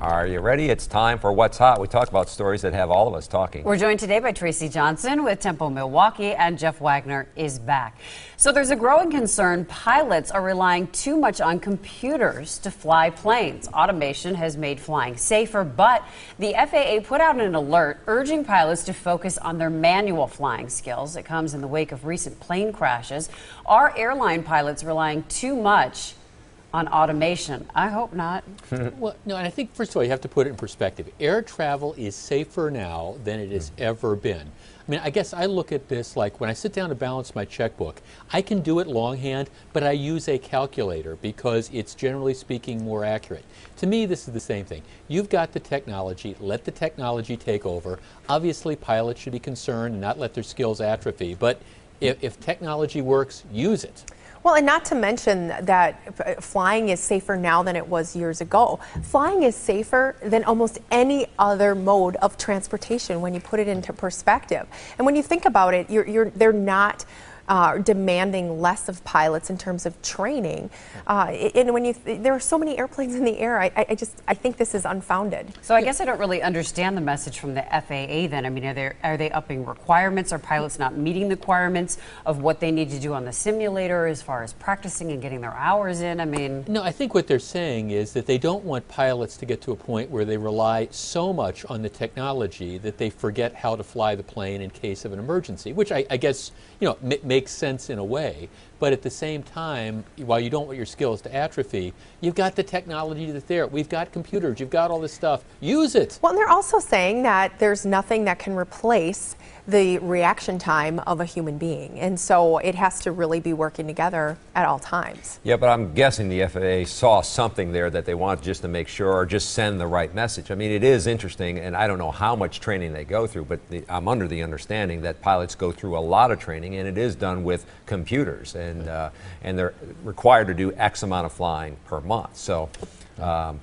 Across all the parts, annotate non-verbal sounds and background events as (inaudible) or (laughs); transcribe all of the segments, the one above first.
Are you ready? It's time for What's Hot. We talk about stories that have all of us talking. We're joined today by Tracy Johnson with Tempo Milwaukee, and Jeff Wagner is back. So there's a growing concern pilots are relying too much on computers to fly planes. Automation has made flying safer, but the FAA put out an alert urging pilots to focus on their manual flying skills. It comes in the wake of recent plane crashes. Are airline pilots relying too much on automation? I hope not. (laughs) well, no, and I think, first of all, you have to put it in perspective. Air travel is safer now than it has hmm. ever been. I mean, I guess I look at this like when I sit down to balance my checkbook, I can do it longhand, but I use a calculator because it's generally speaking more accurate. To me, this is the same thing. You've got the technology, let the technology take over. Obviously, pilots should be concerned and not let their skills atrophy, but if, if technology works, use it. Well, and not to mention that uh, flying is safer now than it was years ago. Flying is safer than almost any other mode of transportation when you put it into perspective. And when you think about it, you're, you're, they're not uh, demanding less of pilots in terms of training. Uh, and when you th there are so many airplanes in the air, I, I, just I think this is unfounded. So I guess I don't really understand the message from the FAA. Then I mean, are they are they upping requirements? Are pilots not meeting the requirements of what they need to do on the simulator as far as practicing and getting their hours in? I mean, no, I think what they're saying is that they don't want pilots to get to a point where they rely so much on the technology that they forget how to fly the plane in case of an emergency, which I, I guess you know may, makes sense in a way. But at the same time, while you don't want your skills to atrophy, you've got the technology that's there. We've got computers, you've got all this stuff. Use it. Well, and they're also saying that there's nothing that can replace the reaction time of a human being. And so it has to really be working together at all times. Yeah, but I'm guessing the FAA saw something there that they want just to make sure or just send the right message. I mean, it is interesting, and I don't know how much training they go through, but the, I'm under the understanding that pilots go through a lot of training, and it is done with computers, and, uh, and they're required to do X amount of flying per month. So um,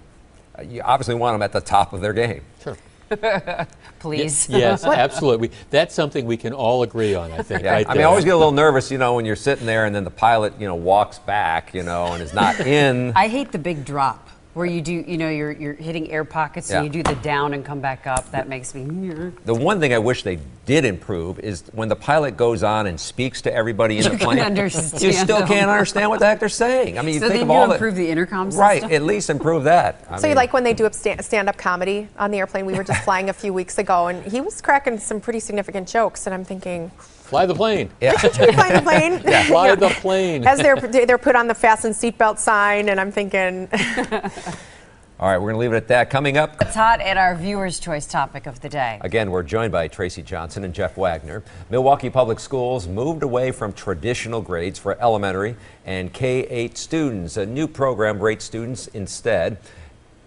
you obviously want them at the top of their game. Sure. (laughs) Please. yes, (laughs) absolutely. That's something we can all agree on, I think. Yeah. Right I mean, I always get a little nervous, you know, when you're sitting there and then the pilot, you know, walks back, you know, and is not (laughs) in. I hate the big drop where you do, you know, you're, you're hitting air pockets yeah. and you do the down and come back up. That makes me. The one thing I wish they did improve is when the pilot goes on and speaks to everybody in you the plane. you still them. can't understand what the heck they're saying. I mean, you so think of all the improve the intercom system? Right, at least improve that. (laughs) I so mean, you like when they do stand-up comedy on the airplane? We were just flying a few weeks ago, and he was cracking some pretty significant jokes, and I'm thinking. Fly the plane. Yeah. (laughs) Fly the (laughs) plane. Yeah. Fly the plane. As they're they're put on the fasten seatbelt sign, and I'm thinking. All right, we're going to leave it at that. Coming up, it's hot at our viewers' choice topic of the day. Again, we're joined by Tracy Johnson and Jeff Wagner. Milwaukee Public Schools moved away from traditional grades for elementary and K 8 students. A new program rates students instead.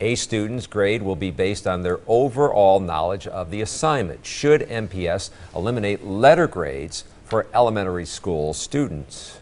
A student's grade will be based on their overall knowledge of the assignment. Should MPS eliminate letter grades for elementary school students?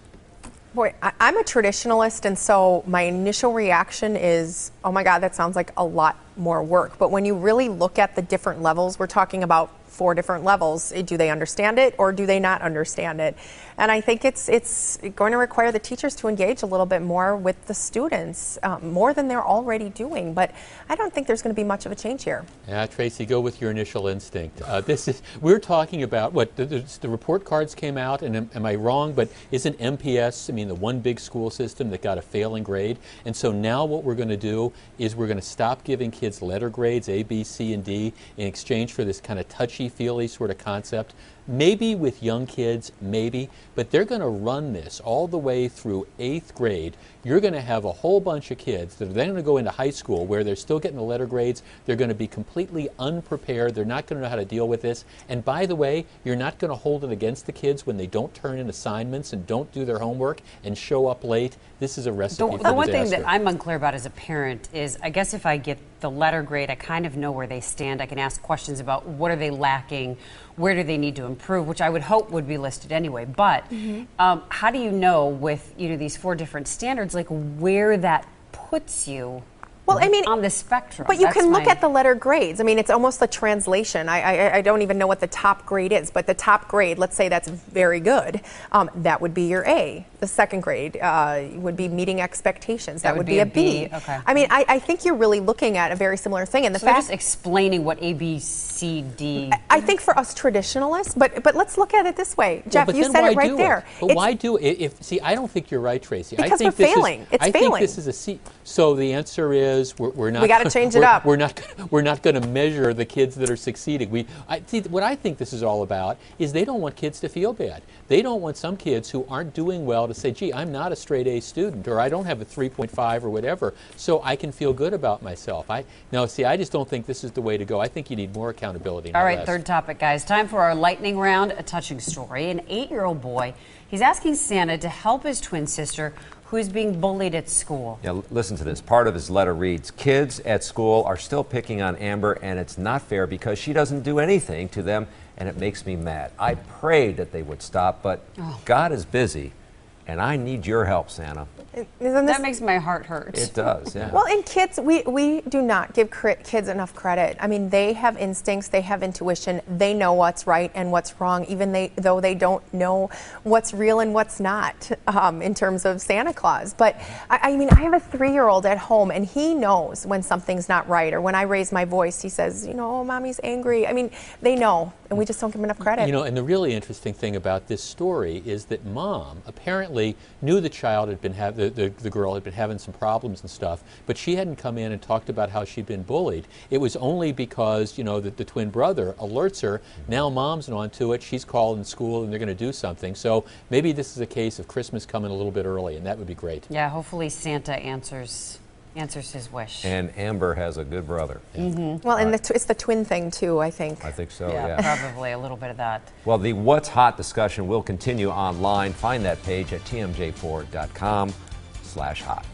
Boy, I, am a traditionalist, and so my initial reaction is, oh my God, that sounds like a lot more work. But when you really look at the different levels, we're talking about four different levels. Eh, do they understand it or do they not understand it? And I think it's it's going to require the teachers to engage a little bit more with the students, um, more than they're already doing. But I don't think there's going to be much of a change here. Yeah, Tracy, go with your initial instinct. Uh, this is we're talking about what the, the, report cards came out, and am, am I wrong? But isn't MPS? I mean, the one big school system that got a failing grade, and so now what we're going to do is we're going to stop giving kids letter grades A, B, C, and D in exchange for this kind of touchy-feely sort of concept Maybe with young kids, maybe, but they're going to run this all the way through eighth grade. You're going to have a whole bunch of kids that are then going to go into high school where they're still getting the letter grades. They're going to be completely unprepared. They're not going to know how to deal with this. And by the way, you're not going to hold it against the kids when they don't turn in assignments and don't do their homework and show up late. This is a recipe the, the one disaster. thing that I'm unclear about as a parent is I guess if I get the letter grade, I kind of know where they stand. I can ask questions about what are they lacking, where do they need to improve, which I would hope would be listed anyway. But mm-hmm. um, how do you know with you know these four different standards, like where that puts you Well, I mean, on the spectrum. But you That's can look my- at the letter grades. I mean, it's almost the translation. I, I, I don't even know what the top grade is, but the top grade, let's say that's very good, um, that would be your A. The second grade uh, would be meeting expectations. That, would be, a B. okay. I mean, I, I think you're really looking at a very similar thing. And the So fact just explaining what A, B, C, D. I think for us traditionalists, but but let's look at it this way, Jeff. but you said it right there. But It's- why do it? If see, I don't think you're right, Tracy. I Because think we're this failing. Is, It's I think failing. this is a C. So the answer is we're, we're not. We gotta change it up. We're not. We're not going to measure the kids that are succeeding. We. I see. What I think this is all about is they don't want kids to feel bad. They don't want some kids who aren't doing well to say, "Gee, I'm not a straight A student, or I don't have a 3.5 or whatever, so I can feel good about myself." I no. See, I just don't think this is the way to go. I think you need more accountability. All right, not less. third topic, guys. Time for our lightning round. A touching story. An eight year old boy, he's asking Santa to help his twin sister who is being bullied at school. Yeah, listen to this. Part of his letter reads Kids at school are still picking on Amber, and it's not fair because she doesn't do anything to them, and it makes me mad. I prayed that they would stop, but Oh. God is busy, and I need your help, Santa. this That makes my heart hurt. It does, yeah. Well, in kids, we, we do not give cri- kids enough credit. I mean, they have instincts, they have intuition, they know what's right and what's wrong, even they, though they don't know what's real and what's not um, in terms of Santa Claus. But I, I mean, I have a three year old at home, and he knows when something's not right, or when I raise my voice, he says, You know, mommy's angry. I mean, they know, and we just don't give them enough credit. You know, and the really interesting thing about this story is that mom apparently knew the child had been have the, the, the girl had been having some problems and stuff, but she hadn't come in and talked about how she'd been bullied. It was only because you know that the twin brother alerts her. Now mom's on to it. She's called in school and they're going to do something. So maybe this is a case of Christmas coming a little bit early, and that would be great. Yeah, hopefully Santa answers answers his wish. and Amber has a good brother. Mm-hmm. well, and the uh, tw- it's the twin thing, too, I think. I think so, yeah, yeah. probably a little bit of that. (laughs) Well, the What's Hot discussion will continue online. Find that page at tmj4.com slash hot.